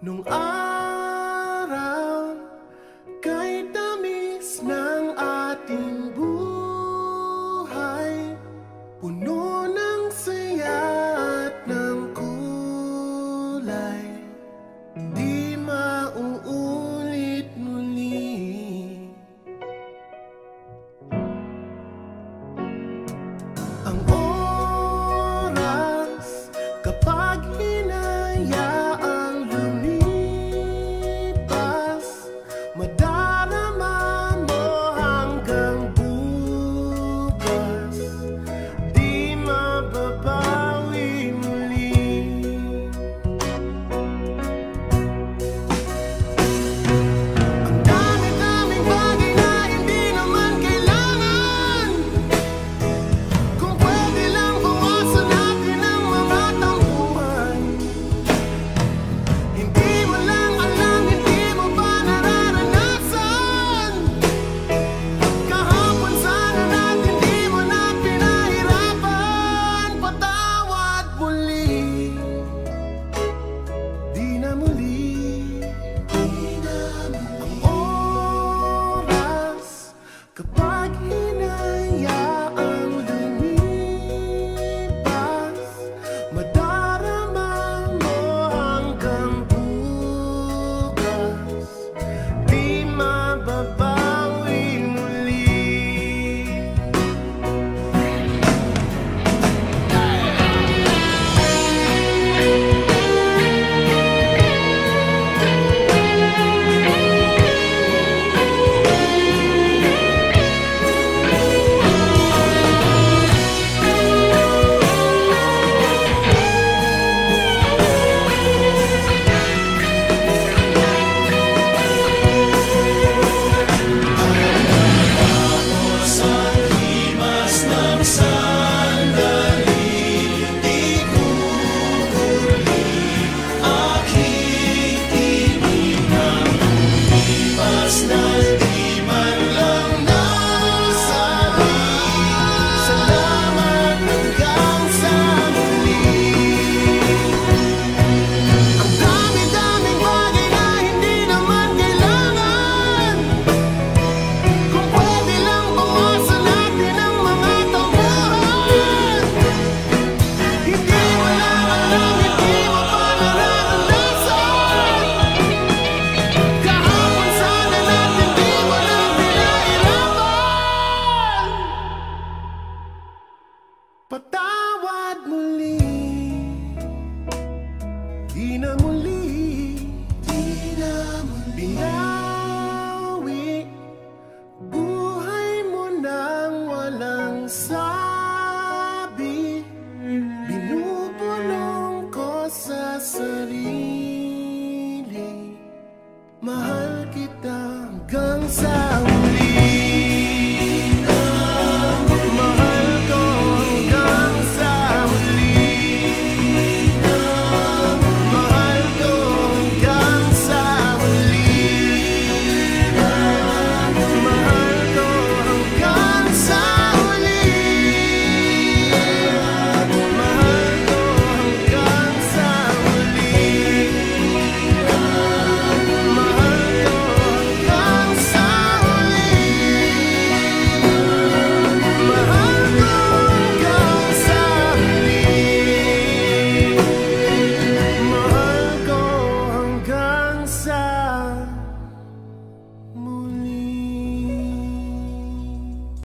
Nung Yeah. dagang sawi